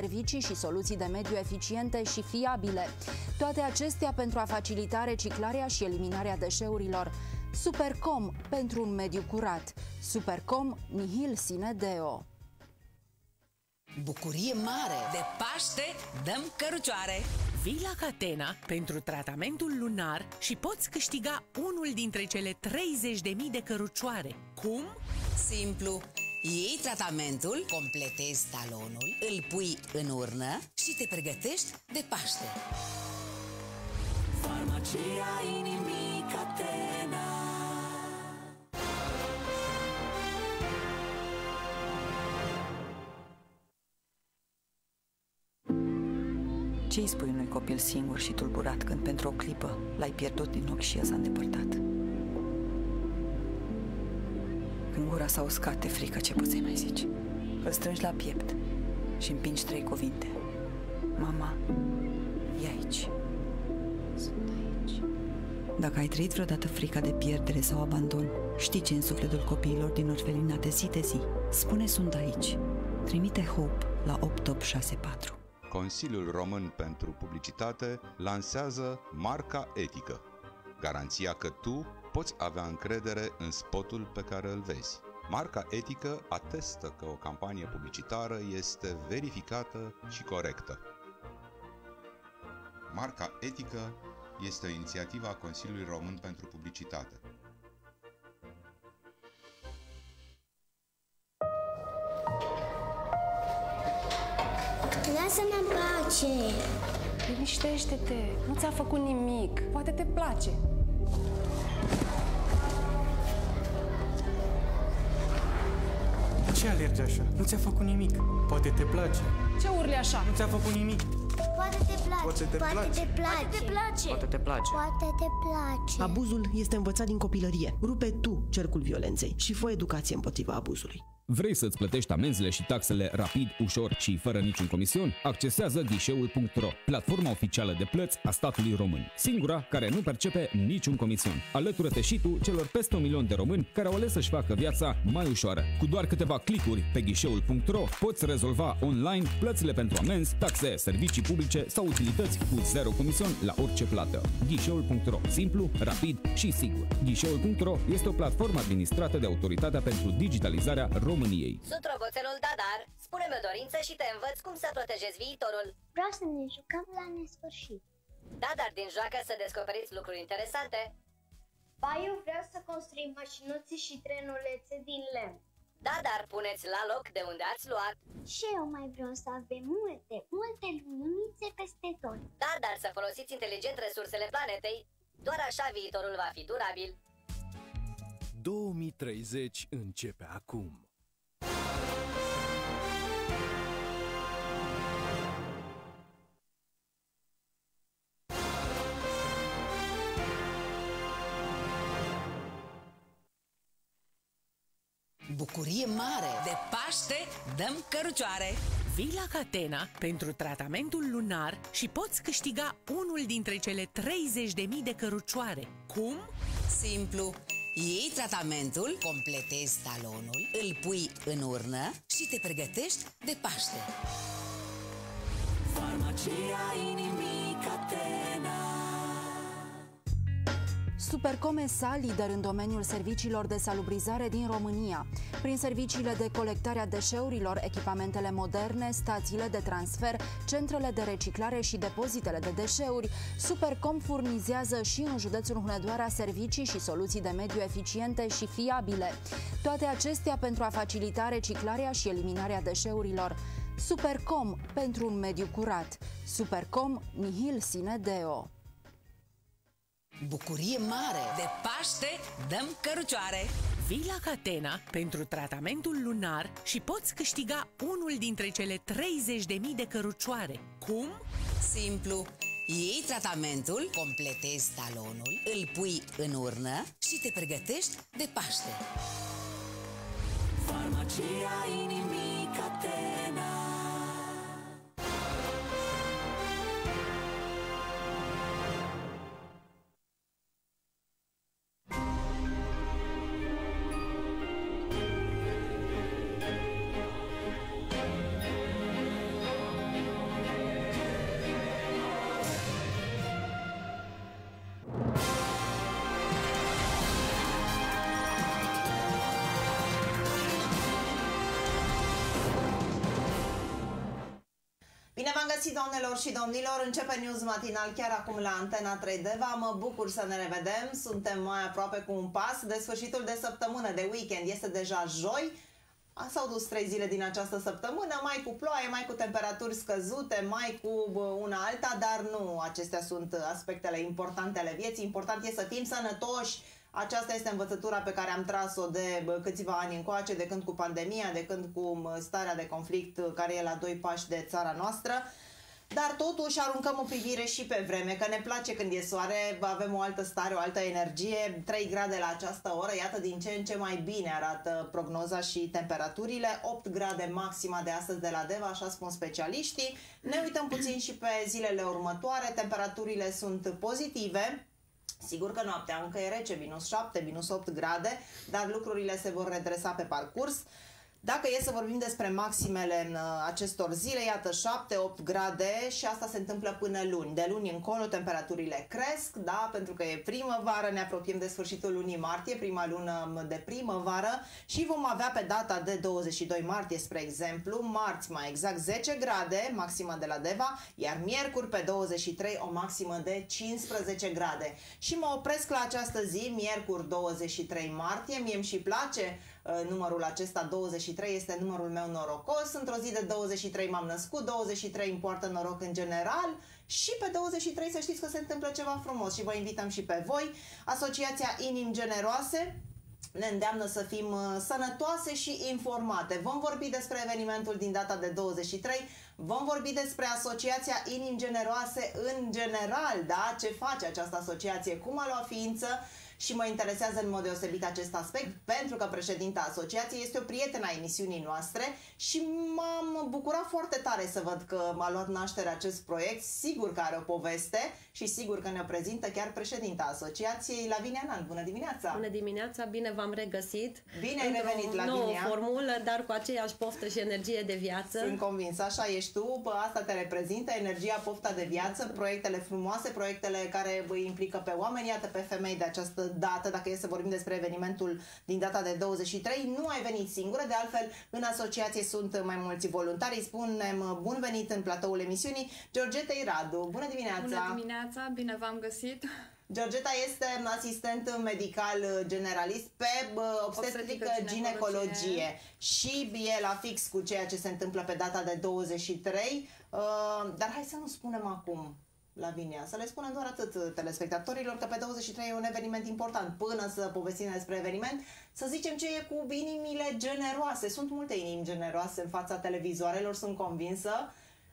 servicii și soluții de mediu eficiente și fiabile. Toate acestea pentru a facilita reciclarea și eliminarea deșeurilor. Supercom pentru un mediu curat. Supercom nihil sine deo. Bucurie mare! De Paște dăm cărucioare! Vii la Catena pentru tratamentul lunar și poți câștiga unul dintre cele 30.000 de cărucioare. Cum? Simplu! Iei tratamentul, completezi talonul, îl pui în urnă și te pregătești de Paște. Farmacia inimii Catena Ce îi spui unui copil singur și tulburat când pentru o clipă l-ai pierdut din ochi și el s-a îndepărtat? Gura s-a uscat de frică, ce poți să mai zici? Îl strângi la piept și împingi trei cuvinte. Mama, e aici. Sunt aici. Dacă ai trăit vreodată frica de pierdere sau abandon, știi ce în sufletul copiilor din orfelinate zi de zi. Spune sunt aici. Trimite HOPE la 8864. Consiliul Român pentru Publicitate lansează marca etică. Garanția că tu poți avea încredere în spotul pe care îl vezi. Marca etică atestă că o campanie publicitară este verificată și corectă. Marca etică este o inițiativă a Consiliului Român pentru Publicitate. Lasă-mă în pace! Liniștește-te, nu ți-a făcut nimic, poate te place. Ce alergi așa? Nu ți-a făcut nimic. Poate te place. Ce urli așa? Nu ți-a făcut nimic. Poate te place. Poate te Poate place. te place. Poate te place. Poate te place. Poate te place. Abuzul este învățat din copilărie. Rupe tu cercul violenței și fă educație împotriva abuzului. Vrei să-ți plătești amenzile și taxele rapid, ușor și fără niciun comision? Accesează ghișeul.ro, platforma oficială de plăți a statului român, singura care nu percepe niciun comision. Alătură-te și tu celor peste un milion de români care au ales să-și facă viața mai ușoară. Cu doar câteva clicuri pe ghișeul.ro poți rezolva online plățile pentru amenzi, taxe, servicii publice sau utilități cu zero comision la orice plată. Ghișeul.ro, simplu, rapid și sigur. Ghișeul.ro este o platformă administrată de Autoritatea pentru Digitalizarea României. Sunt roboțelul Dadar. Spune-mi o dorință și te învăț cum să protejezi viitorul. Vreau să ne jucăm la nesfârșit. Dadar din joacă să descoperiți lucruri interesante. Ba, eu vreau să construim mașinuțe și trenulețe din lemn. Dadar puneți la loc de unde ați luat. Și eu mai vreau să avem multe, multe luminițe peste tot. Dadar să folosiți inteligent resursele planetei. Doar așa viitorul va fi durabil. 2030 începe acum. Bucurie mare! De Paște dăm cărucioare! Vii la Catena pentru tratamentul lunar și poți câștiga unul dintre cele 30.000 de cărucioare. Cum? Simplu! Iei tratamentul, completezi talonul, îl pui în urnă și te pregătești de Paște. Farmacia inimii Catena Supercom SA, lider în domeniul serviciilor de salubrizare din România. Prin serviciile de colectare a deșeurilor, echipamentele moderne, stațiile de transfer, centrele de reciclare și depozitele de deșeuri, Supercom furnizează și în județul Hunedoara servicii și soluții de mediu eficiente și fiabile. Toate acestea pentru a facilita reciclarea și eliminarea deșeurilor. Supercom pentru un mediu curat. Supercom nihil sine deo. Bucurie mare! De Paște dăm cărucioare! Vii la Catena pentru tratamentul lunar și poți câștiga unul dintre cele 30.000 de cărucioare. Cum? Simplu! Iei tratamentul, completezi talonul, îl pui în urnă și te pregătești de Paște. Farmacia inimii Catena Bine v-am găsit, doamnelor și domnilor! Începe News Matinal chiar acum la Antena 3 Deva. Mă bucur să ne revedem. Suntem mai aproape cu un pas de sfârșitul de săptămână, de weekend. Este deja joi. S-au dus trei zile din această săptămână, mai cu ploaie, mai cu temperaturi scăzute, mai cu una alta, dar nu acestea sunt aspectele importante ale vieții. Important este să fim sănătoși, aceasta este învățătura pe care am tras-o de câțiva ani încoace, de când cu pandemia, de când cu starea de conflict care e la doi pași de țara noastră. Dar totuși aruncăm o privire și pe vreme, că ne place când e soare, avem o altă stare, o altă energie, 3 grade la această oră, iată din ce în ce mai bine arată prognoza și temperaturile, 8 grade maxima de astăzi de la Deva, așa spun specialiștii. Ne uităm puțin și pe zilele următoare, temperaturile sunt pozitive, Sigur că noaptea încă e rece, minus 7, minus 8 grade, dar lucrurile se vor redresa pe parcurs. Dacă e să vorbim despre maximele în uh, acestor zile, iată 7-8 grade și asta se întâmplă până luni. De luni încolo temperaturile cresc, da, pentru că e primăvară, ne apropiem de sfârșitul lunii martie, prima lună de primăvară și vom avea pe data de 22 martie, spre exemplu, marți mai exact 10 grade, maxima de la Deva, iar miercuri pe 23 o maximă de 15 grade. Și mă opresc la această zi, miercuri 23 martie, mie îmi și place Uh, numărul acesta 23 este numărul meu norocos. Într-o zi de 23 m-am născut, 23 îmi poartă noroc în general și pe 23 să știți că se întâmplă ceva frumos și vă invităm și pe voi. Asociația Inim Generoase ne îndeamnă să fim uh, sănătoase și informate. Vom vorbi despre evenimentul din data de 23, vom vorbi despre Asociația Inim Generoase în general, da? Ce face această asociație, cum a luat ființă, și mă interesează în mod deosebit acest aspect pentru că președinta asociației este o prietenă a emisiunii noastre și m-am bucurat foarte tare să văd că m-a luat naștere acest proiect. Sigur că are o poveste și sigur că ne prezintă chiar președinta asociației Lavinia Nan. Bună dimineața! Bună dimineața, bine v-am regăsit! Bine ai revenit, Lavinia! nouă formulă, dar cu aceeași poftă și energie de viață. Sunt convins, așa ești tu, bă, asta te reprezintă, energia, pofta de viață, proiectele frumoase, proiectele care îi implică pe oameni, iată pe femei de această dată, dacă e să vorbim despre evenimentul din data de 23, nu ai venit singură, de altfel în asociație sunt mai mulți voluntari, îi spunem bun venit în platoul emisiunii, Georgeta Iradu, bună dimineața! Bună dimineața, bine v-am găsit! Georgeta este asistent medical generalist pe obstetrică ginecologie. ginecologie și e la fix cu ceea ce se întâmplă pe data de 23, dar hai să nu spunem acum Lavinia. Să le spunem doar atât telespectatorilor că pe 23 e un eveniment important. Până să povestim despre eveniment, să zicem ce e cu inimile generoase. Sunt multe inimi generoase în fața televizoarelor, sunt convinsă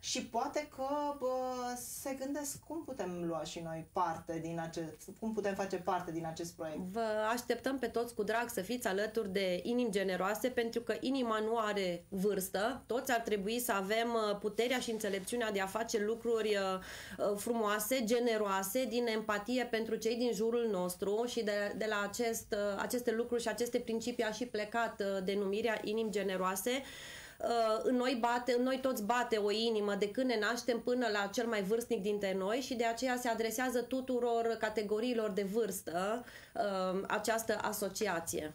și poate că bă, se gândesc cum putem lua și noi parte din acest, cum putem face parte din acest proiect. Vă așteptăm pe toți cu drag să fiți alături de inimi generoase pentru că inima nu are vârstă, toți ar trebui să avem uh, puterea și înțelepciunea de a face lucruri uh, uh, frumoase, generoase, din empatie pentru cei din jurul nostru și de, de la acest, aceste lucruri și aceste principii a și plecat denumirea inimi generoase Uh, în noi, bate, în noi toți bate o inimă de când ne naștem până la cel mai vârstnic dintre noi și de aceea se adresează tuturor categoriilor de vârstă uh, această asociație.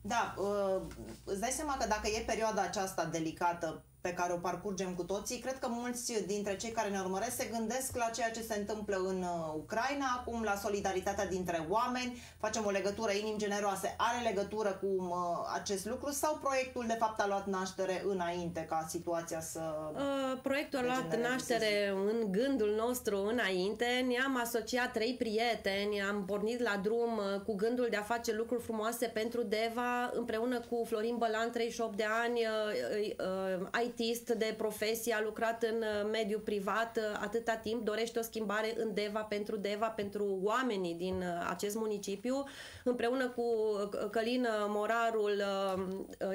Da, uh, îți dai seama că dacă e perioada aceasta delicată pe care o parcurgem cu toții. Cred că mulți dintre cei care ne urmăresc se gândesc la ceea ce se întâmplă în uh, Ucraina, acum la solidaritatea dintre oameni, facem o legătură inim generoase. Are legătură cu uh, acest lucru sau proiectul de fapt a luat naștere înainte ca situația să... Uh, proiectul a luat naștere în gândul nostru înainte. Ne-am asociat trei prieteni, am pornit la drum uh, cu gândul de a face lucruri frumoase pentru Deva împreună cu Florin Bălan, 38 de ani, uh, uh, ITist de profesie, a lucrat în uh, mediul privat uh, atâta timp, dorește o schimbare în Deva pentru Deva, pentru oamenii din uh, acest municipiu, împreună cu Călin Morarul,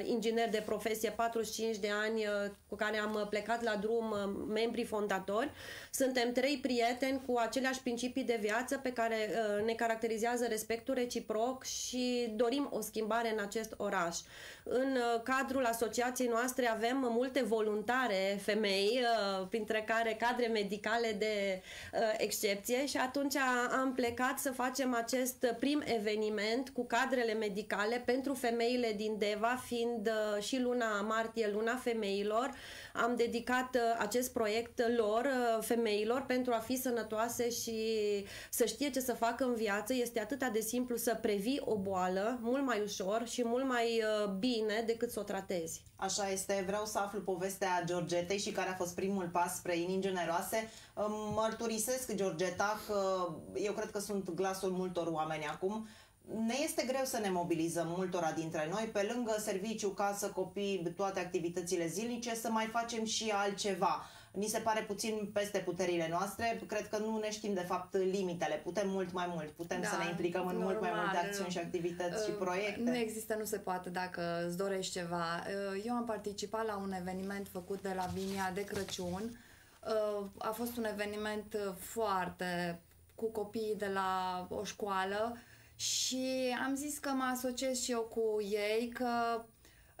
inginer de profesie, 45 de ani, cu care am plecat la drum, membrii fondatori. Suntem trei prieteni cu aceleași principii de viață pe care ne caracterizează respectul reciproc și dorim o schimbare în acest oraș. În cadrul asociației noastre avem multe voluntare femei, uh, printre care cadre medicale de uh, excepție și atunci am plecat să facem acest prim eveniment cu cadrele medicale pentru femeile din Deva, fiind uh, și luna martie, luna femeilor. Am dedicat uh, acest proiect lor, uh, femeilor, pentru a fi sănătoase și să știe ce să facă în viață. Este atât de simplu să previi o boală mult mai ușor și mult mai uh, bine decât să o tratezi. Așa este, vreau să aflu povestea Georgetei și care a fost primul pas spre inimi generoase. Mărturisesc, Georgeta, că eu cred că sunt glasul multor oameni acum. Ne este greu să ne mobilizăm multora dintre noi, pe lângă serviciu, casă, copii, toate activitățile zilnice, să mai facem și altceva. Ni se pare puțin peste puterile noastre, cred că nu ne știm de fapt limitele, putem mult mai mult, putem da, să ne implicăm în mult mai multe acțiuni și activități uh, și proiecte. Nu există, nu se poate dacă îți dorești ceva. Uh, eu am participat la un eveniment făcut de la Vinia de Crăciun, uh, a fost un eveniment foarte cu copiii de la o școală, și am zis că mă asociez și eu cu ei, că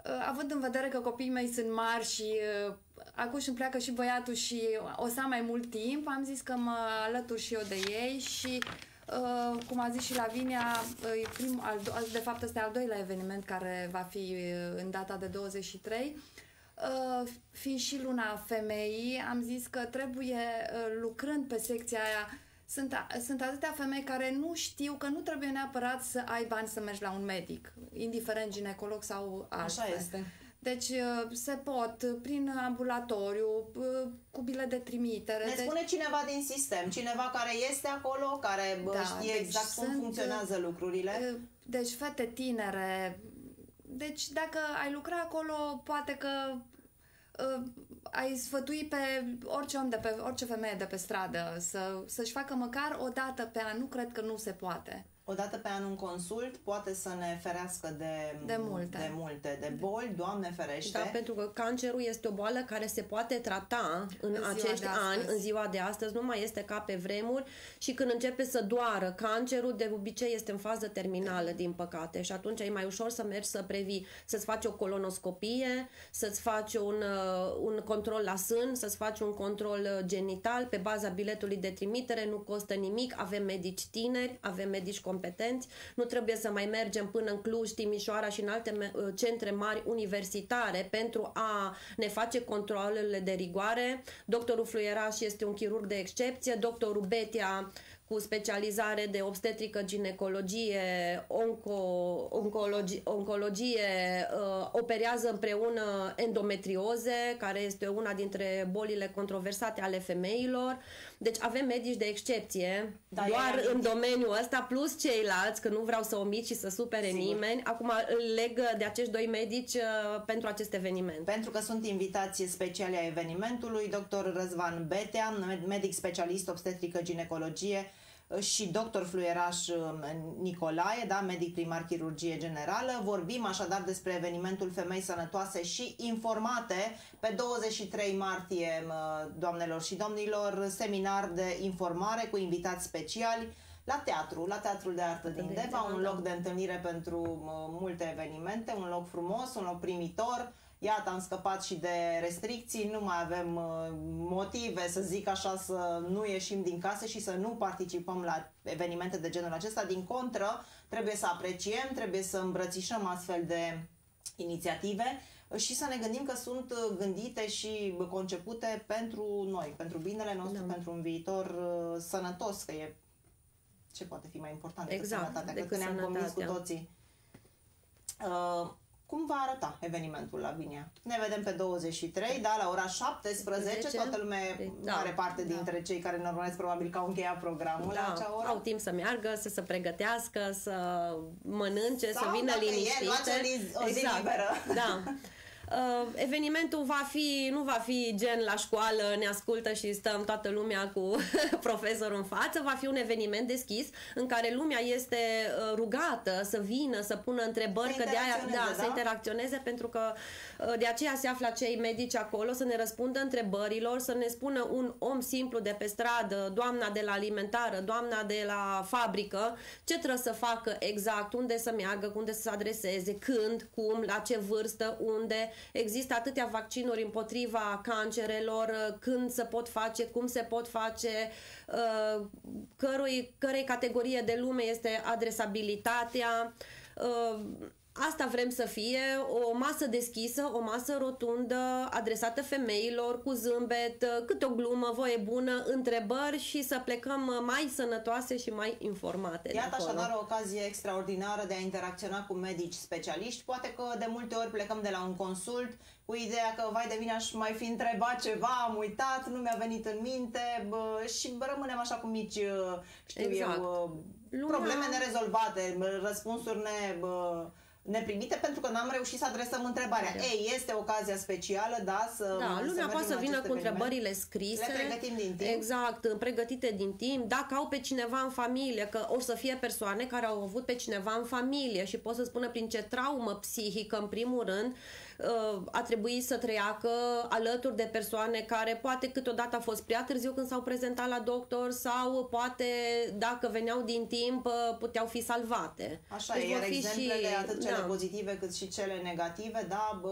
uh, având în vedere că copiii mei sunt mari și uh, acum îmi pleacă și băiatul și o să am mai mult timp, am zis că mă alătur și eu de ei și uh, cum a zis și Lavinia, uh, prim, al, de fapt ăsta e al doilea eveniment care va fi în data de 23, Uh, fiind și luna femeii, am zis că trebuie, uh, lucrând pe secția aia sunt, sunt atâtea femei care nu știu că nu trebuie neapărat să ai bani să mergi la un medic, indiferent ginecolog sau altfel. Așa este. Deci uh, se pot, prin ambulatoriu, uh, cu bile de trimitere. Ne deci... spune cineva din sistem, cineva care este acolo, care da, știe deci exact cum sunt, funcționează lucrurile. Deci fete tinere, deci dacă ai lucra acolo, poate că uh, ai sfătui pe orice om de pe orice femeie de pe stradă să, să-și facă măcar o dată pe an, nu cred că nu se poate o dată pe an un consult poate să ne ferească de, de, multe. de multe, de boli, Doamne ferește. Da, pentru că cancerul este o boală care se poate trata în, în acești ani, în ziua de astăzi, nu mai este ca pe vremuri și când începe să doară cancerul, de obicei este în fază terminală, din păcate, și atunci e mai ușor să mergi să previi, să-ți faci o colonoscopie, să-ți faci un, uh, un control la sân, să-ți faci un control uh, genital pe baza biletului de trimitere, nu costă nimic, avem medici tineri, avem medici competenți, nu trebuie să mai mergem până în Cluj, Timișoara și în alte uh, centre mari universitare pentru a ne face controlele de rigoare. Doctorul Fluieraș este un chirurg de excepție, doctorul Betia cu specializare de obstetrică, ginecologie, onco, oncologie, oncologie uh, operează împreună endometrioze, care este una dintre bolile controversate ale femeilor. Deci avem medici de excepție, da, doar în domeniul ăsta, plus ceilalți, că nu vreau să omit și să supere Sigur. nimeni. Acum îl leg de acești doi medici uh, pentru acest eveniment. Pentru că sunt invitații speciale a evenimentului, dr. Răzvan Betea, medic specialist obstetrică ginecologie, și doctor fluieraș um, Nicolae, da, medic primar chirurgie generală. Vorbim așadar despre evenimentul Femei Sănătoase și Informate pe 23 martie, doamnelor și domnilor, seminar de informare cu invitați speciali la teatru, la Teatrul de Artă din Deva, un loc de întâlnire pentru multe evenimente, un loc frumos, un loc primitor, iată, am scăpat și de restricții, nu mai avem uh, motive, să zic așa, să nu ieșim din casă și să nu participăm la evenimente de genul acesta. Din contră, trebuie să apreciem, trebuie să îmbrățișăm astfel de inițiative și să ne gândim că sunt uh, gândite și concepute pentru noi, pentru binele nostru, da. pentru un viitor uh, sănătos, că e ce poate fi mai important decât exact, sănătatea, decât că ne-am convins cu toții. Uh, cum va arăta evenimentul la Vinia? Ne vedem pe 23, da, la ora 17, 10, toată lumea da, are parte da. dintre cei care ne urmăresc probabil că au încheiat programul da, la acea oră. Au timp să meargă, să se pregătească, să mănânce, Sau să vină liniștite. Sau o zi exact. liberă. Da. Uh, evenimentul va fi, nu va fi gen la școală, ne ascultă și stăm toată lumea cu profesorul în față, va fi un eveniment deschis în care lumea este uh, rugată să vină, să pună întrebări, să că de aia, da, da, să interacționeze pentru că uh, de aceea se află cei medici acolo să ne răspundă întrebărilor, să ne spună un om simplu de pe stradă, doamna de la alimentară, doamna de la fabrică, ce trebuie să facă exact, unde să meargă, unde să se adreseze, când, cum, la ce vârstă, unde Există atâtea vaccinuri împotriva cancerelor, când se pot face, cum se pot face, uh, cărui, cărei categorie de lume este adresabilitatea. Uh, Asta vrem să fie o masă deschisă, o masă rotundă, adresată femeilor, cu zâmbet, câte o glumă, voie bună, întrebări și să plecăm mai sănătoase și mai informate. de Iată acolo. așadar o ocazie extraordinară de a interacționa cu medici specialiști. Poate că de multe ori plecăm de la un consult cu ideea că, vai de mine, aș mai fi întrebat ceva, am uitat, nu mi-a venit în minte bă, și rămânem așa cu mici, uh, știu Exact. eu, uh, Lumea- probleme nerezolvate, bă, răspunsuri ne... bă, neprimite pentru că n-am reușit să adresăm întrebarea. Da. Ei, este ocazia specială, da, să Da, să lumea mergem poate să în vină acest cu eveniment. întrebările scrise. Le pregătim din timp. Exact, pregătite din timp. Dacă au pe cineva în familie, că o să fie persoane care au avut pe cineva în familie și pot să spună prin ce traumă psihică, în primul rând, uh, a trebuit să trăiască alături de persoane care poate câteodată a fost prea târziu când s-au prezentat la doctor sau poate dacă veneau din timp uh, puteau fi salvate. Așa Deci e, vor iar fi exemplele, și- atât cele da. pozitive cât și cele negative, da, bă,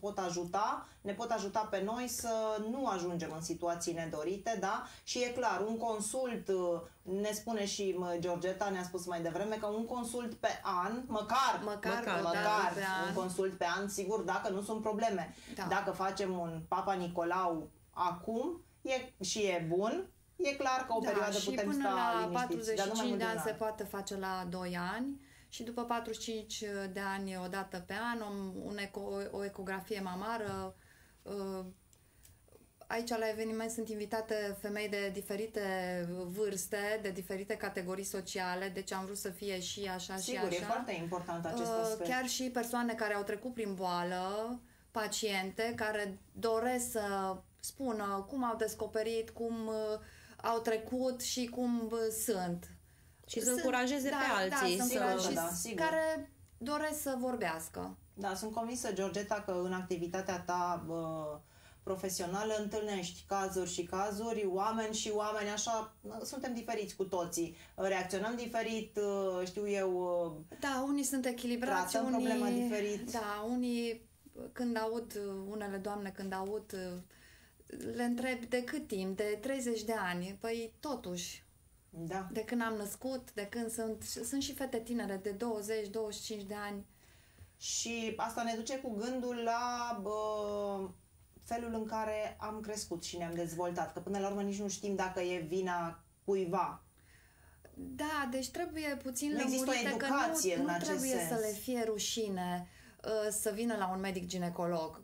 pot ajuta, ne pot ajuta pe noi să nu ajungem în situații nedorite, da, și e clar, un consult, uh, ne spune și mă, Georgeta, ne-a spus mai devreme că un consult pe an, măcar, Măcar, măcar, da, măcar pe un an. consult pe an, sigur, dacă nu sunt probleme. Da. Dacă facem un Papa Nicolau acum e, și e bun, e clar că o perioadă Da, și putem până sta la liniștiți, dar nu mai 45 mult de un ani se an. poate face la 2 ani și după 45 de ani o dată pe an o, un eco, o ecografie mamară. Uh, Aici la eveniment sunt invitate femei de diferite vârste, de diferite categorii sociale, deci am vrut să fie și așa Sigur, și e așa. foarte important acest Uh, aspect. Chiar și persoane care au trecut prin boală, paciente care doresc să spună cum au descoperit, cum uh, au trecut și cum uh, sunt. Și să încurajeze pe alții Da, să să- încurajeze, Da, sigur. care doresc să vorbească. Da, sunt convinsă, Georgeta, că în activitatea ta bă, profesională întâlnești cazuri și cazuri, oameni și oameni, așa, suntem diferiți cu toții. Reacționăm diferit, știu eu, Da, unii sunt echilibrați, Tratăm unii... problema diferit. Da, unii când aud, unele doamne când aud, le întreb de cât timp? De 30 de ani. Păi totuși, da. de când am născut, de când sunt, sunt și fete tinere de 20-25 de ani. Și asta ne duce cu gândul la bă, felul în care am crescut și ne-am dezvoltat. Că până la urmă nici nu știm dacă e vina cuiva. Da, deci trebuie puțin Nu există o lămurite că educație nu, în nu acest trebuie sens. să le fie rușine uh, să vină la un medic ginecolog.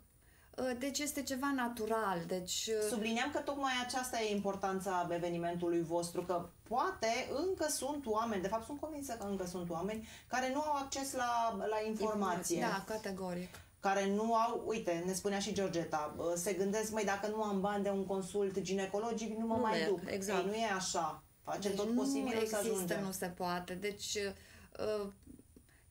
Uh, Deci este ceva natural. Deci, uh, Subliniam că tocmai aceasta e importanța evenimentului vostru, că poate încă sunt oameni, de fapt sunt convinsă că încă sunt oameni care nu au acces la, la informație. Da, categoric. care nu au, uite, ne spunea și Georgeta, bă, se gândesc, măi, dacă nu am bani de un consult ginecologic, nu mă Nu mai merg, duc. exact. Ei, nu e așa. Facem deci tot nu posibilul să există, ajungem. nu se poate. Deci uh,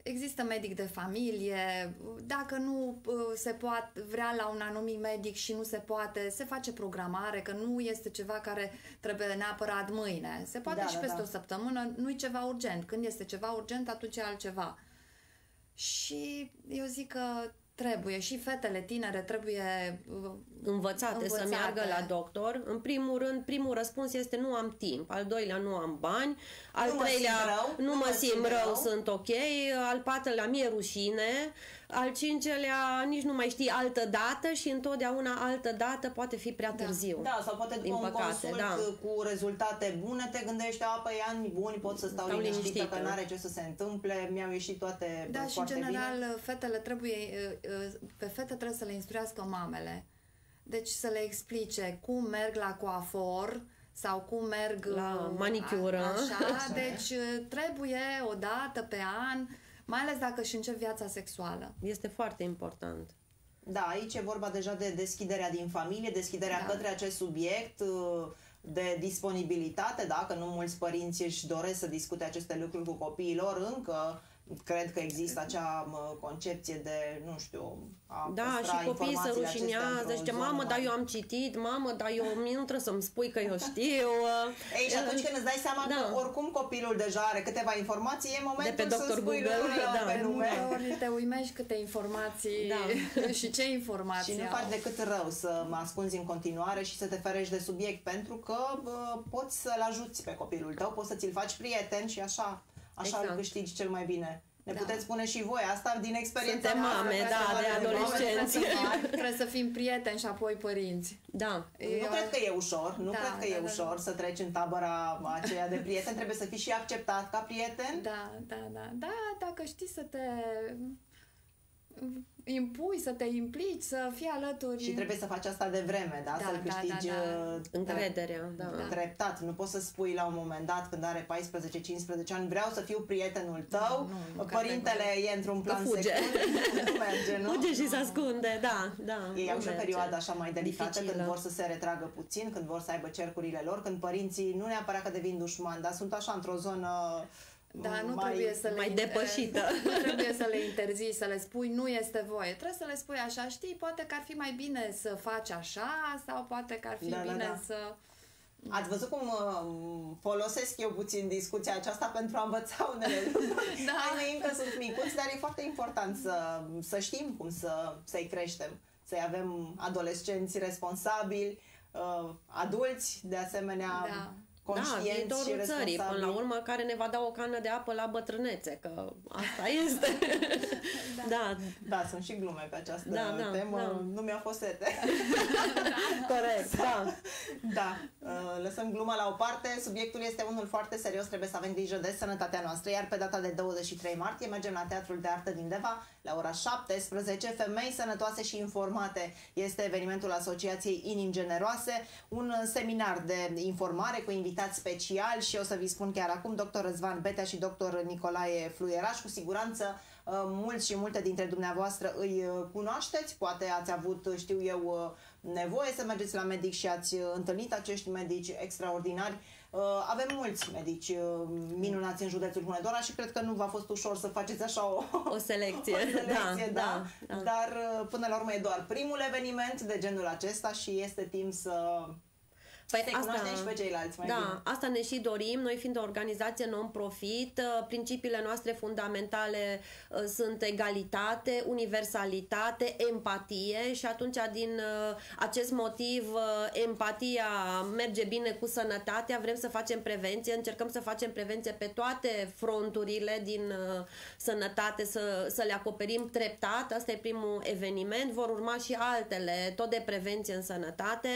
există medic de familie, dacă nu uh, se poate, vrea la un anumit medic și nu se poate, se face programare, că nu este ceva care trebuie neapărat mâine. Se poate Da, și da, peste da. o săptămână, nu e ceva urgent. Când este ceva urgent, atunci e altceva. Și eu zic că trebuie. Și fetele tinere trebuie uh, învățate, să Învățate. meargă la doctor. În primul rând, primul răspuns este nu am timp, al doilea nu am bani, al Nu mă treilea simt rău, nu, mă simt rău, sunt ok, al patrulea mi-e rușine, al cincelea nici nu mai știi altă dată și întotdeauna altă dată poate fi prea târziu. Da, sau poate după Din un păcate, consult da. cu rezultate bune, te gândești, a, păi ani buni, pot să stau, Stau liniștită, liniștită. că n-are ce să se întâmple, mi-au ieșit toate Da, și în foarte general bine. fetele trebuie, uh, uh, pe fete trebuie să le instruiască mamele. Deci să le explice cum merg la coafor sau cum merg La uh, manicură. a- Așa, deci uh, trebuie o dată pe an, mai ales dacă își încep viața sexuală. Este foarte important. Da, aici e vorba deja de deschiderea din familie, deschiderea Da. către acest subiect, uh, de disponibilitate, da, că nu mulți părinți își doresc să discute aceste lucruri cu copiii lor încă. Cred că există acea mă, concepție de, nu știu, a Da, păstra și copiii se informațiile acestea rușinează, într-o zice, zonă mamă, mai- dar eu am citit, mamă, dar eu nu trebuie să-mi spui că eu știu. Ei, și atunci când îți dai seama Da. că oricum copilul deja are câteva informații, e momentul De pe să Dr. spui Google, lucrurile da. pe nume. Ori te uimești câte informații Da. și ce informații Și nu au. faci decât rău să mă ascunzi în continuare și să te ferești de subiect, pentru că bă, poți să-l ajuți pe copilul tău, poți să ți-l faci prieten și așa, așa Exact. îl câștigi cel mai bine. Ne da. puteți spune și voi asta din experiența Suntem noastră, mame, care da, se de pare adolescenți. mame. Trebuie să fim prieteni și apoi părinți. Da. Nu cred că e ușor, nu Da, cred că da, e da, ușor să treci în tabăra aceea de prieten, trebuie să fii și acceptat ca prieten. Da, da, da. Da, dacă știi să te impui, să te implici, să fii alături. Și trebuie să faci asta de vreme, da? Da, Să-l da, câștigi da, da. uh, Încrederea, da. treptat. Nu poți să spui la un moment dat, când are 14-15 ani, vreau să fiu prietenul tău, nu, nu părintele e într-un Că plan fuge. secund, nu merge, nu? Fuge și se ascunde, da, da. Ei nu au și o merge. perioadă așa mai delicată, Dificilă. când vor să se retragă puțin, când vor să aibă cercurile lor, când părinții nu neapărat că devin dușmani, dar sunt așa într-o zonă Da, nu mai, trebuie să mai le, depășită. Nu trebuie să le interzici, să le spui nu este voie. Trebuie să le spui așa, știi, poate că ar fi mai bine să faci așa sau poate că ar fi Da, da, bine da. să... Ați văzut cum uh, folosesc eu puțin discuția aceasta pentru a învăța unele lucruri? Da. Ai mei încă sunt micuți, dar e foarte important să, să știm cum să, să-i creștem. Să-i avem adolescenți responsabili, uh, adulți, de asemenea, Da. Da, conștienți și viitorul țării, responsabili. până la urmă, care ne va da o cană de apă la bătrânețe, că asta este. da. Da, sunt și glume pe această Da, da, temă. da. Nu mi-a fost sete. Corect, da. Da, uh, lăsăm gluma la o parte. Subiectul este unul foarte serios, trebuie să avem grijă de sănătatea noastră. Iar pe data de 23 martie mergem la Teatrul de Artă din Deva la ora 17. Femei sănătoase și informate este evenimentul Asociației Inimi Generoase, un seminar de informare cu invitați speciali și o să vi spun chiar acum, dr. Răzvan Betea și dr. Nicolae Fluieraș, cu siguranță uh, mulți și multe dintre dumneavoastră îi uh, cunoașteți, poate ați avut, uh, știu eu, uh, nevoie să mergeți la medic și ați uh, întâlnit acești medici extraordinari. Uh, Avem mulți medici uh, minunați în județul Hunedoara și cred că nu v-a fost ușor să faceți așa o, O selecție. o selecție, da, da, da, da. Dar uh, până la urmă e doar primul eveniment de genul acesta și este timp să Păi să cunoaștem și pe ceilalți mai da, bine. asta ne și dorim. Noi fiind o organizație non-profit, uh, principiile noastre fundamentale uh, sunt egalitate, universalitate, empatie și atunci din uh, acest motiv uh, empatia merge bine cu sănătatea, vrem să facem prevenție, încercăm să facem prevenție pe toate fronturile din uh, sănătate, să, să le acoperim treptat. Asta e primul eveniment. Vor urma și altele, tot de prevenție în sănătate.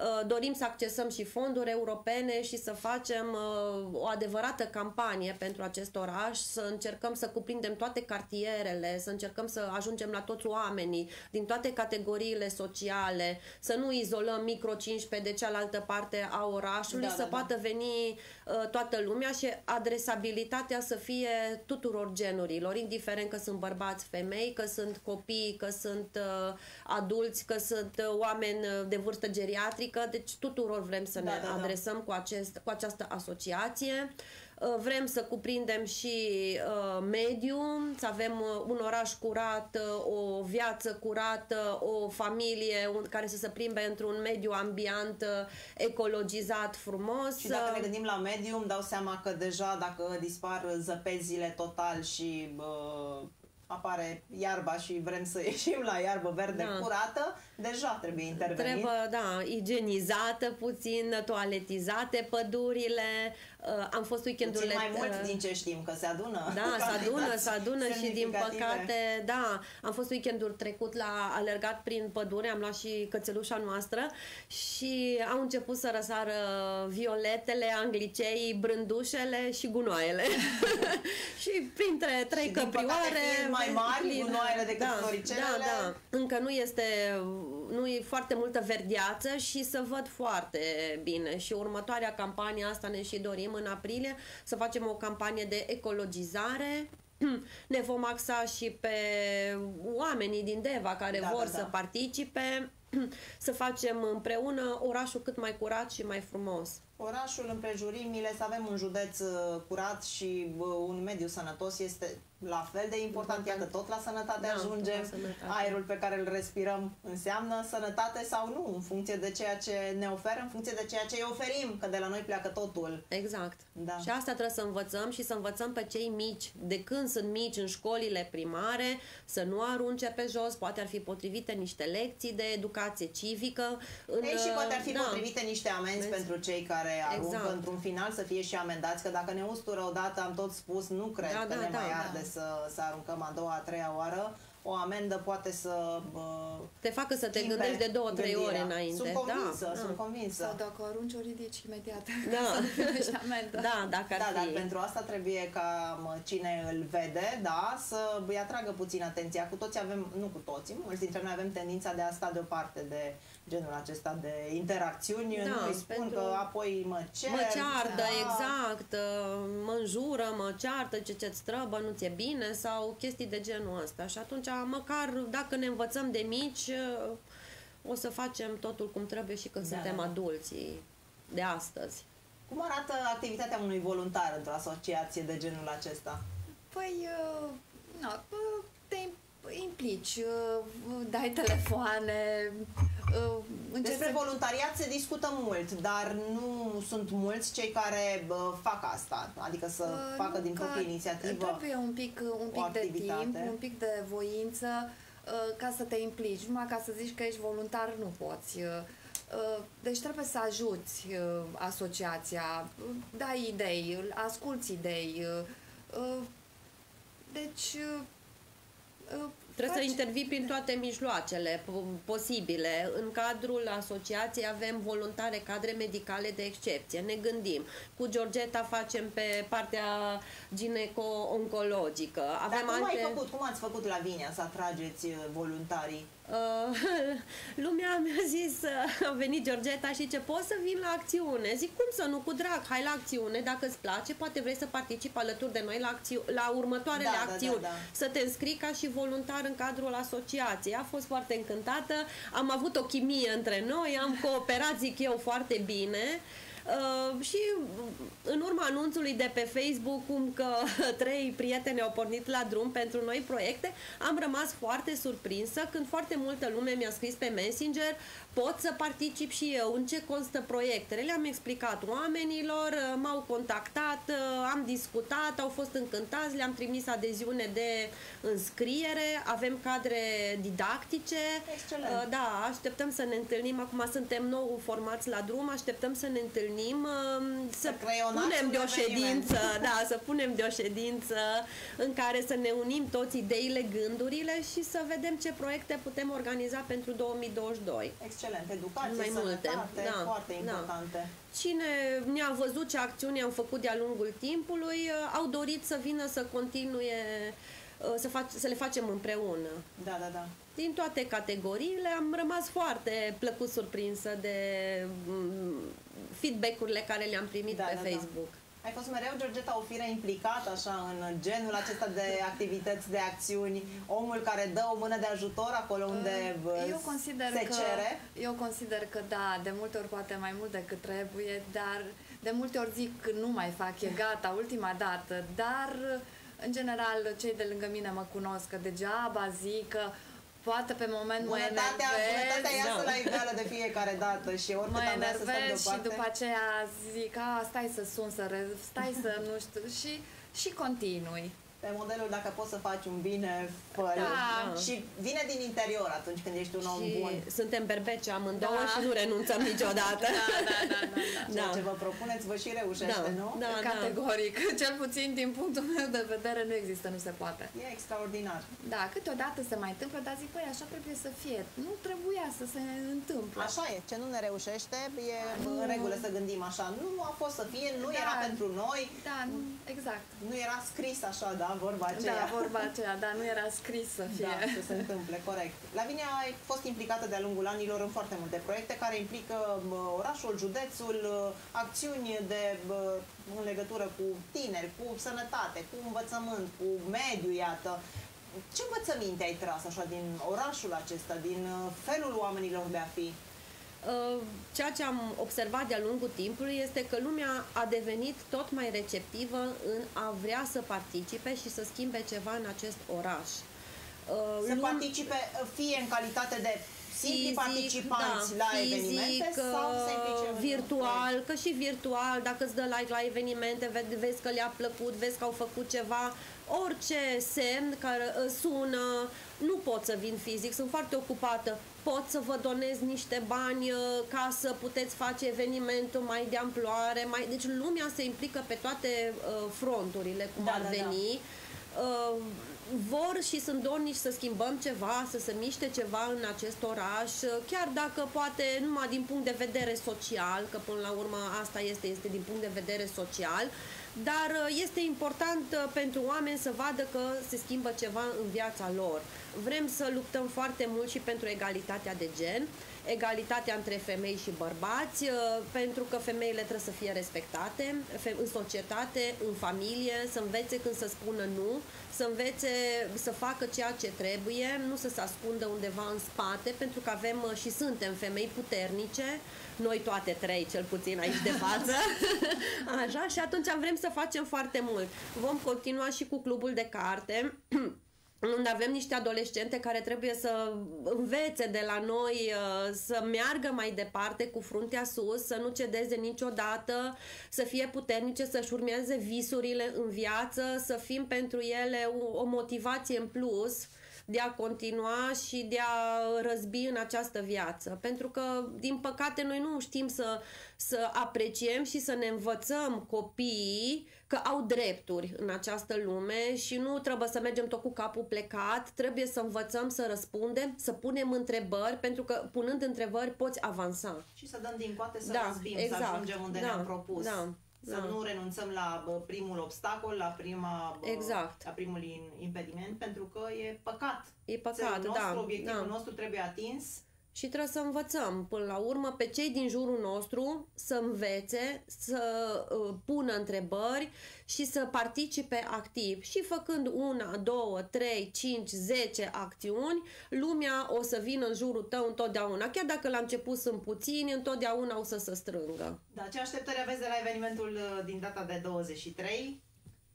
Uh, Dorim să accesăm și fonduri europene și să facem uh, o adevărată campanie pentru acest oraș, să încercăm să cuprindem toate cartierele, să încercăm să ajungem la toți oamenii din toate categoriile sociale, să nu izolăm micro 15 de cealaltă parte a orașului, Da, să da, da. poată veni uh, toată lumea și adresabilitatea să fie tuturor genurilor, indiferent că sunt bărbați, femei, că sunt copii, că sunt uh, adulți, că sunt uh, oameni uh, de vârstă geriatrică, deci tuturor vrem să Da, ne da, da. adresăm cu, acest, cu această asociație. Uh, Vrem să cuprindem și uh, mediul, să avem uh, un oraș curat, uh, o viață curată, o familie un, care să se plimbe într-un mediu ambiant uh, ecologizat frumos. Și dacă Uh, ne gândim la mediu, îmi dau seama că deja dacă dispar zăpezile total și bă, apare iarba și vrem să ieșim la iarbă verde Da. curată, deja trebuie intervenit. Trebuie, da, igienizată puțin, toaletizate pădurile. Uh, am fost weekendurile... Puțin mai mult uh, din ce știm, că se adună. Da, se adună, cantități se adună și din semnificative. păcate, da, am fost weekendul trecut la alergat prin pădure, am luat și cățelușa noastră și au început să răsară violetele, anglicei, brândușele și gunoaiele. și printre trei Și din păcate căprioare... fiind mai mari plin- gunoaiele decât da, floricelele. Da, da. Încă nu este, nu e foarte multă verdeață și să văd foarte bine. Și următoarea campanie, asta ne și dorim în aprilie, să facem o campanie de ecologizare. Ne vom axa și pe oamenii din Deva care Da, vor da, da. să participe, să facem împreună orașul cât mai curat și mai frumos. Orașul, împrejurimile, să avem un județ uh, curat și uh, un mediu sănătos este la fel de important. Iată, tot la sănătate Da, tot ajungem. la sănătate. Aerul pe care îl respirăm înseamnă sănătate sau nu, în funcție de ceea ce ne oferă, în funcție de ceea ce îi oferim, că de la noi pleacă totul. Exact. Da. Și asta trebuie să învățăm și să învățăm pe cei mici, de când sunt mici în școlile primare, să nu arunce pe jos, poate ar fi potrivite niște lecții de educație educație civică. În, Ei, și poate ar fi da. potrivite niște amenzi Vezi? pentru cei care aruncă Exact. într-un final să fie și amendați, că dacă ne ustură odată, am tot spus, nu cred Da, că da, ne da, mai da. Arde să, să aruncăm a doua, a treia oară. O amendă poate să uh, Te facă să te schimbe gândești de două, trei gândirea. ore înainte. Sunt convinsă, da, sunt da. convinsă. Sau dacă o arunci, o ridici imediat. Da. Să nu primești amendă. Da, dacă ar Da, fi. dar pentru asta trebuie ca mă, cine îl vede, da, să îi atragă puțin atenția. Cu toți avem, nu cu toți, mulți dintre noi avem tendința de a sta deoparte de genul acesta de interacțiuni. Da, nu îi spun pentru- că apoi mă cer. Mă ceartă, da. exact, uh, mă înjură, mă ceartă, ce ce-ți trăbă, nu ți-e bine sau chestii de genul ăsta. Și atunci, măcar dacă ne învățăm de mici, uh, o să facem totul cum trebuie și când Da, suntem da, da. adulții de astăzi. Cum arată activitatea unui voluntar într-o asociație de genul acesta? Păi, uh, na, uh, te im- implici, uh, dai telefoane, uh, încerci Despre să- voluntariat se discută mult, dar nu sunt mulți cei care bă, fac asta, adică să Uh, facă nu, din că proprie inițiativă. Trebuie un pic, un o pic de activitate. timp, un pic de voință uh, ca să te implici. Numai ca să zici că ești voluntar nu poți. Uh, uh, Deci trebuie să ajuți uh, asociația, uh, dai idei, asculți idei. uh, uh, Deci uh, uh, Trebuie faci- să intervii prin toate mijloacele po- posibile. În cadrul asociației avem voluntare cadre medicale de excepție. Ne gândim. Cu Georgeta facem pe partea gineco-oncologică. Dar Avem cum alte... ai făcut, cum ați făcut la Vinia să atrageți uh, voluntarii? Uh, lumea mi-a zis, uh, a venit Georgeta și ce poți să vin la acțiune? Zic, cum să nu, cu drag, hai la acțiune, dacă îți place, poate vrei să participi alături de noi la, acțiu- la următoarele Da, da, acțiuni. da, da. Să te înscrii ca și voluntar în cadrul asociației. A fost foarte încântată, am avut o chimie între noi, am cooperat, zic eu, foarte bine. Uh, și în urma anunțului de pe Facebook cum că trei prieteni au pornit la drum pentru noi proiecte, am rămas foarte surprinsă când foarte multă lume mi-a scris pe Messenger pot să particip și eu, în ce constă proiectele. Le-am explicat oamenilor, uh, m-au contactat, uh, am discutat, au fost încântați, le-am trimis adeziune de înscriere, avem cadre didactice. Excelent. Uh, Da, așteptăm să ne întâlnim. Acum suntem nou formați la drum, așteptăm să ne întâlnim, uh, să creionați punem un de o eveniment. ședință, da, să punem de o ședință în care să ne unim toți ideile, gândurile și să vedem ce proiecte putem organiza pentru 2022. Excelent, educație, Mai multe, sănătate, da, foarte da. importante. Cine ne-a văzut ce acțiuni am făcut de-a lungul timpului, uh, au dorit să vină să continue uh, să, fac, să le facem împreună. Da, da, da. Din toate categoriile am rămas foarte plăcut surprinsă de mm, feedback-urile care le-am primit Da, pe da, da. Facebook. Ai fost mereu, Georgeta, o fire implicată așa în genul acesta de activități, de acțiuni, omul care dă o mână de ajutor acolo unde bă, Eu consider se că, cere. Eu consider că da, de multe ori poate mai mult decât trebuie, dar de multe ori zic că nu mai fac, e gata, ultima dată, dar în general cei de lângă mine mă cunosc că degeaba zic că poate pe moment mă Bunătatea, enervez, bunătatea iasă Da. la iveală de fiecare dată și oricât mă am vrea să stăm enervez și deoparte. după aceea zic, a, stai să sun, să re... stai să nu știu, și, și continui. Pe modelul dacă poți să faci un bine, fă Da. Și vine din interior atunci când ești un om Și bun. suntem berbece amândouă Da. și nu renunțăm niciodată. Da, da, da, da, da. Ceea ce vă propuneți vă și reușește, Da. nu? Da, da. Categoric. Cel puțin din punctul meu de vedere nu există, nu se poate. E extraordinar. Da, câteodată se mai întâmplă, dar zic, păi, așa trebuie să fie. Nu trebuia să se întâmple. Așa e, ce nu ne reușește, e în regulă să gândim așa. Nu a fost să fie, nu Da. era pentru noi, Da, nu, exact. nu era scris așa, da, vorba aceea. Da, vorba aceea, dar nu era scris să fie. Da, să se întâmple, corect. Lavinia ai fost implicată de-a lungul anilor în foarte multe proiecte care implică bă, orașul, județul, uh, acțiuni de, bă, în legătură cu tineri, cu sănătate, cu învățământ, cu mediu, iată. Ce învățăminte ai tras așa din orașul acesta, din uh, felul oamenilor de a fi? Uh, Ceea ce am observat de-a lungul timpului este că lumea a devenit tot mai receptivă în a vrea să participe și să schimbe ceva în acest oraș. Uh, Să lum- participe uh, fie în calitate de simpli participanți la da, fizic, evenimente sau să se implice în virtual, că și virtual, dacă îți dă like la evenimente, ve- vezi că le-a plăcut, vezi că au făcut ceva, orice semn care uh, sună, nu pot să vin fizic, sunt foarte ocupată, pot să vă donez niște bani uh, ca să puteți face evenimentul mai de amploare, mai... deci lumea se implică pe toate uh, fronturile, cum Da, ar da, da. veni. Uh, vor și sunt dornici să schimbăm ceva, să se miște ceva în acest oraș, uh, chiar dacă poate numai din punct de vedere social, că până la urmă asta este, este din punct de vedere social, dar uh, este important uh, pentru oameni să vadă că se schimbă ceva în viața lor. Vrem să luptăm foarte mult și pentru egalitatea de gen, egalitatea între femei și bărbați, uh, pentru că femeile trebuie să fie respectate fe- în societate, în familie, să învețe când să spună nu, să învețe să facă ceea ce trebuie, nu să se ascundă undeva în spate, pentru că avem uh, și suntem femei puternice, noi toate trei, cel puțin aici de față. Așa, și atunci vrem să facem foarte mult. Vom continua și cu clubul de carte. unde avem niște adolescente care trebuie să învețe de la noi uh, să meargă mai departe cu fruntea sus, să nu cedeze niciodată, să fie puternice, să-și urmeze visurile în viață, să fim pentru ele o, o motivație în plus de a continua și de a răzbi în această viață. Pentru că, din păcate, noi nu știm să, să apreciem și să ne învățăm copiii că au drepturi în această lume și nu trebuie să mergem tot cu capul plecat, trebuie să învățăm să răspundem, să punem întrebări, pentru că punând întrebări poți avansa. Și să dăm din coate să Da, răzbim, exact. să ajungem unde Da, ne-am propus. da, Să da. nu renunțăm la bă, primul obstacol, la prima bă, Exact. la primul in- impediment, pentru că e păcat. E păcat, Țelul nostru, da, obiectivul da. nostru trebuie atins. Și trebuie să învățăm, până la urmă, pe cei din jurul nostru să învețe, să uh, pună întrebări și să participe activ. Și făcând una, două, trei, cinci, zece acțiuni, lumea o să vină în jurul tău întotdeauna. Chiar dacă la început sunt puțini, întotdeauna o să se strângă. Da, ce așteptări aveți de la evenimentul uh, din data de 23?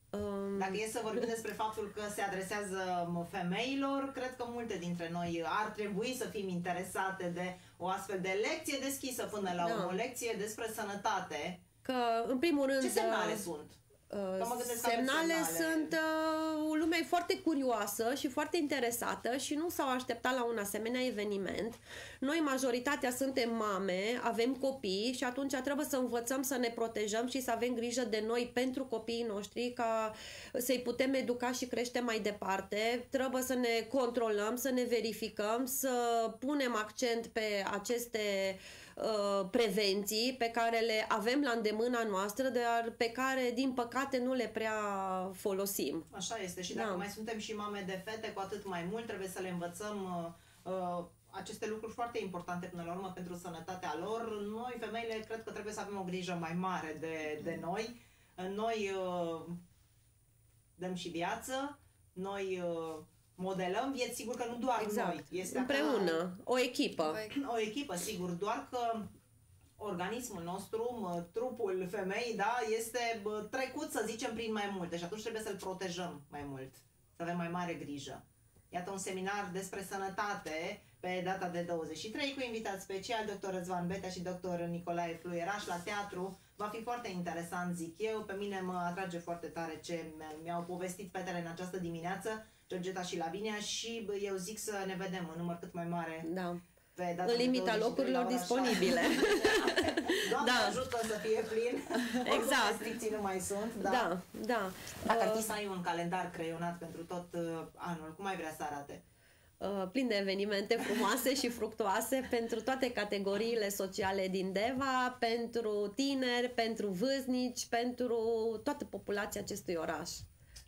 Um, Dacă e să vorbim despre faptul că se adresează mă, femeilor, cred că multe dintre noi ar trebui să fim interesate de o astfel de lecție deschisă până la Da. urmă, o lecție despre sănătate. Că, în primul rând... Ce semnale uh, sunt? Uh, Că mă gândesc că avem semnale, semnale. sunt uh, o lume foarte curioasă și foarte interesată și nu s-au așteptat la un asemenea eveniment. Noi, majoritatea, suntem mame, avem copii și atunci trebuie să învățăm să ne protejăm și să avem grijă de noi pentru copiii noștri ca să-i putem educa și crește mai departe. Trebuie să ne controlăm, să ne verificăm, să punem accent pe aceste uh, prevenții pe care le avem la îndemâna noastră, dar pe care, din păcate, nu le prea folosim. Așa este și dacă Da. mai suntem și mame de fete, cu atât mai mult trebuie să le învățăm uh, uh, aceste lucruri foarte importante până la urmă pentru sănătatea lor. Noi, femeile, cred că trebuie să avem o grijă mai mare de, de noi. Noi uh, dăm și viață, noi uh, modelăm vieți, sigur că nu doar Exact. noi. Este Împreună, o echipă. o echipă, sigur, doar că organismul nostru, mă, trupul femeii, da, este bă, trecut, să zicem, prin mai multe și atunci trebuie să-l protejăm mai mult, să avem mai mare grijă. Iată un seminar despre sănătate pe data de 23 cu invitați special, dr. Răzvan Betea și dr. Nicolae Fluieraș la teatru. Va fi foarte interesant, zic eu. Pe mine mă atrage foarte tare ce mi- mi-au povestit fetele în această dimineață, Georgeta și Lavinia și bă, eu zic să ne vedem în număr cât mai mare Da. pe data În de limita 23 locurilor la ora disponibile. 7. Doamne Da. ajută să fie plin. Exact. Oricum restricții nu mai sunt. Da. Da, da. Dacă ar Uh, fi să ai un calendar creionat pentru tot uh, anul, cum ai vrea să arate? uh, plin de evenimente frumoase și fructuoase pentru toate categoriile sociale din Deva, pentru tineri, pentru vârstnici, pentru toată populația acestui oraș.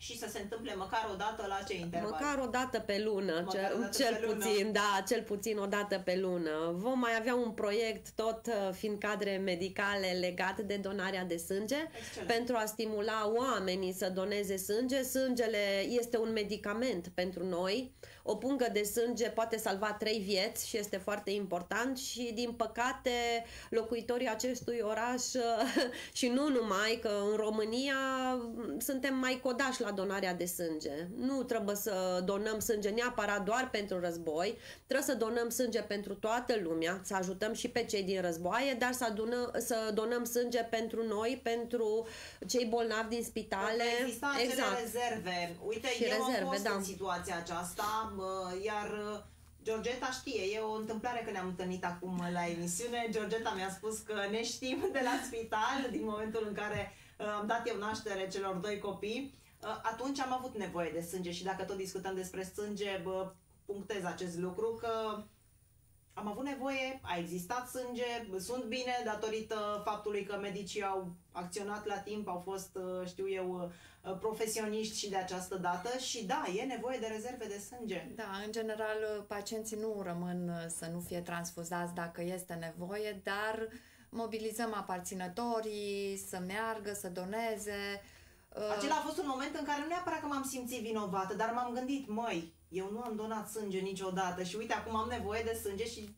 Și să se întâmple măcar o dată la ce interval? Măcar o dată pe lună, Măcar cel, o dată cel pe lună. puțin, da, cel puțin o dată pe lună. Vom mai avea un proiect tot uh, fiind cadre medicale legat de donarea de sânge Excelent. pentru a stimula oamenii să doneze sânge. Sângele este un medicament pentru noi. O pungă de sânge poate salva trei vieți și este foarte important și din păcate locuitorii acestui oraș și nu numai că în România suntem mai codași la donarea de sânge. Nu trebuie să donăm sânge neapărat doar pentru război, trebuie să donăm sânge pentru toată lumea, să ajutăm și pe cei din războaie, dar să, adună, să donăm sânge pentru noi, pentru cei bolnavi din spitale. Vor exista acele rezerve. Uite, Și eu rezerve, am fost da. în situația aceasta, bă, iar uh, Georgeta știe, e o întâmplare că ne-am întâlnit acum la emisiune. Georgeta mi-a spus că ne știm de la spital din momentul în care uh, am dat eu naștere celor doi copii. Uh, atunci am avut nevoie de sânge și dacă tot discutăm despre sânge, bă, punctez acest lucru că am avut nevoie, a existat sânge, sunt bine datorită faptului că medicii au acționat la timp, au fost, uh, știu eu, uh, profesioniști și de această dată și da, e nevoie de rezerve de sânge. Da, în general pacienții nu rămân uh, să nu fie transfuzați dacă este nevoie, dar mobilizăm aparținătorii să meargă, să doneze. Acela a fost un moment în care nu neapărat că m-am simțit vinovată, dar m-am gândit, măi, eu nu am donat sânge niciodată și uite, acum am nevoie de sânge și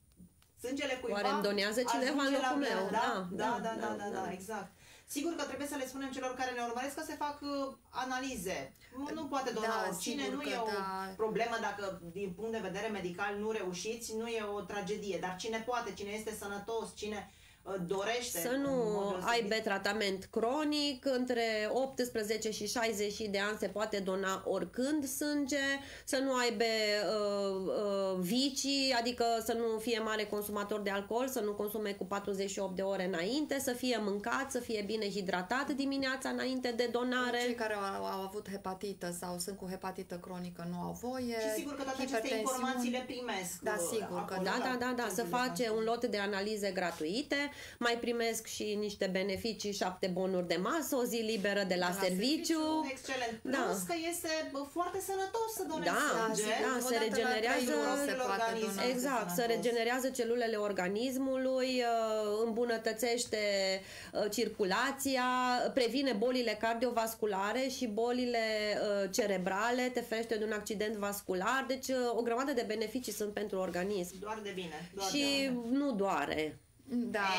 sângele cuiva Oare îmi donează cineva în locul meu? Da da da, da, da, da, da, exact. Sigur că trebuie să le spunem celor care ne urmăresc că se fac uh, analize. Nu, nu poate dona Da, oricine, sigur nu că e o da. problemă dacă din punct de vedere medical nu reușiți, nu e o tragedie. Dar cine poate, cine este sănătos, cine uh, dorește... Să în nu mod deosebit- aibă tratament cronic, între 18 și 60 de ani se poate dona oricând sânge, să nu aibă uh, uh, vicii, adică să nu fie mare consumator de alcool, să nu consume cu 48 de ore înainte, să fie mâncat, să fie bine hidratat dimineața înainte de donare. Cei care au, au avut hepatită sau sunt cu hepatită cronică nu au voie. Și sigur că toate aceste hipertensiuni. informații le primesc. Da, uh, sigur că acolo, Da, da, da, da, să face un lot de analize gratuite, mai primesc și niște beneficii, șapte bonuri de masă, o zi liberă de la, serviciu. Excelent. Da. Plus că este bă, foarte sănătos să donezi Da, sânge. da, se Odată la regenerează trei ore se poate dona. exact, se regenerează celulele organismului, uh, îmbunătățește uh, circulația, previne bolile cardiovasculare și bolile uh, cerebrale, te ferește de un accident vascular, deci uh, o grămadă de beneficii sunt pentru organism. Doar de bine. Doar de Și bine. nu doare. Da.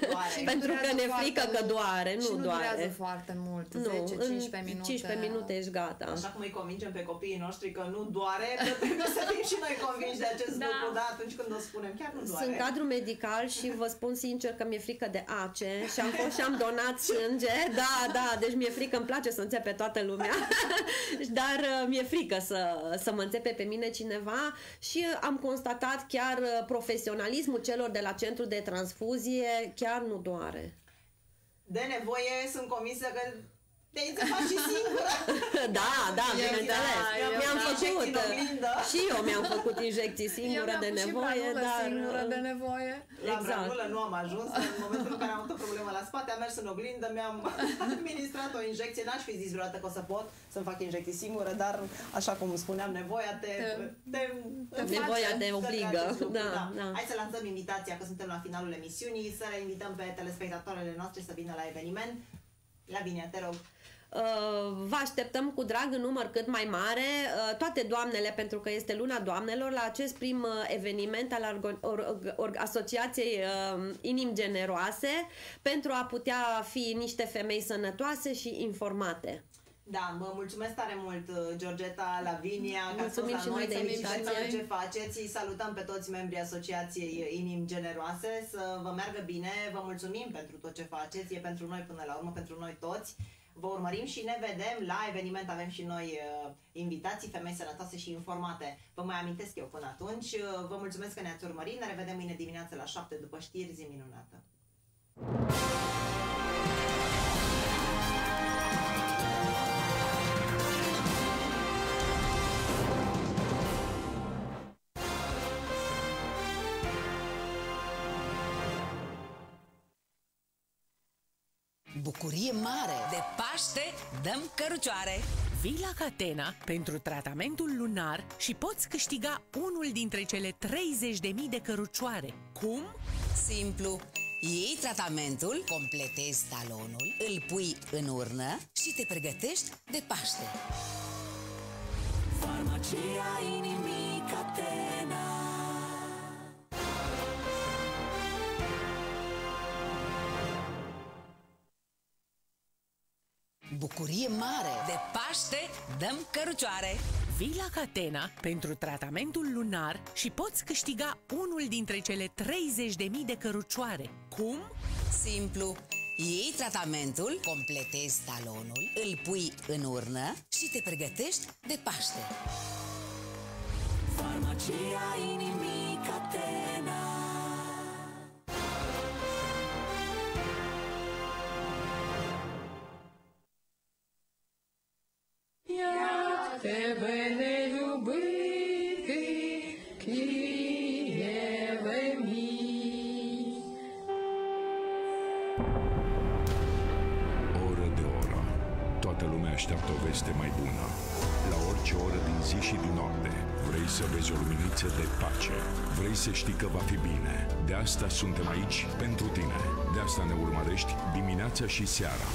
Pentru că ne frică că doare, nu și nu doare. durează foarte mult, Nu, 10-15 în minute. 15 minute ești gata. Așa cum îi convingem pe copiii noștri că nu doare, că trebuie să fim și noi convinși de acest Da. lucru, da, atunci când o spunem, chiar nu doare. Sunt cadru medical și vă spun sincer că mi-e frică de ace și am fost și am donat sânge. Da, da, deci mi-e frică, îmi place să înțepe toată lumea. Dar uh, mi-e frică să, să mă înțepe pe mine cineva și uh, am constatat chiar uh, profesionalismul celor de la centru de transfuzie chiar nu doare. De nevoie sunt convinsă că te înțepa și singură. Da, da, Eu- bineînțeles. Da, eu Mi-am mi-am făcut. injecții în oglindă. Și eu mi-am făcut injecții singură Eu de mi-am pus și nevoie, granulă dar singură de nevoie. La Exact. granulă nu am ajuns, în momentul în care am avut o problemă la spate, am mers în oglindă, mi-am administrat o injecție, n-aș fi zis vreodată că o să pot să-mi fac injecții singură, dar așa cum spuneam, nevoia te... te, te Nevoia face te să obligă, faci acest lucru, da, da. Hai să lansăm invitația, că suntem la finalul emisiunii, să le invităm pe telespectatoarele noastre să vină la eveniment. Lavinia, te rog. Uh, Vă așteptăm cu drag în număr cât mai mare, uh, toate doamnele, pentru că este luna doamnelor, la acest prim uh, eveniment al orgo- or- or- Asociației uh, Inim Generoase, pentru a putea fi niște femei sănătoase și informate. Da, vă mulțumesc tare mult, uh, Georgeta, Lavinia, că ați fost Mulțumim la și noi, noi de să invitație. tot ce faceți. Îi salutăm pe toți membrii Asociației Inim Generoase, să vă meargă bine, vă mulțumim pentru tot ce faceți, e pentru noi până la urmă, pentru noi toți. Vă urmărim și ne vedem la eveniment, avem și noi uh, invitații, femei sănătoase și informate. Vă mai amintesc eu până atunci, uh, vă mulțumesc că ne-ați urmărit, ne revedem mâine dimineață la 7 după știri, zi minunată. Bucurie mare! De Paște dăm cărucioare! Vii la Catena pentru tratamentul lunar și poți câștiga unul dintre cele 30.000 de cărucioare. Cum? Simplu! Iei tratamentul, completezi talonul, îl pui în urnă și te pregătești de Paște. Farmacia inimii Catena Bucurie mare! De Paște dăm cărucioare! Vii la Catena pentru tratamentul lunar și poți câștiga unul dintre cele 30.000 de cărucioare. Cum? Simplu! Iei tratamentul, completezi talonul, îl pui în urnă și te pregătești de Paște. Farmacia Magia inimii Catena Я тебе не любити, Києве мій. Oră de oră. Toată lumea așteaptă o veste mai bună. La orice oră din zi și din noapte, vrei să vezi o luminiță de pace. Vrei să știi că va fi bine. De asta suntem aici pentru tine. De asta ne urmărești dimineața și seara.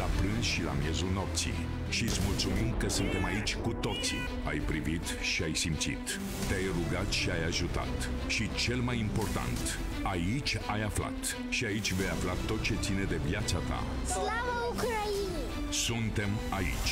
La prânz și la miezul nopții. și îți mulțumim că suntem aici cu toții. Ai privit și ai simțit. Te-ai rugat și ai ajutat. Și cel mai important, aici ai aflat. Și aici vei afla tot ce ține de viața ta. Slava Ucrainei! Suntem aici.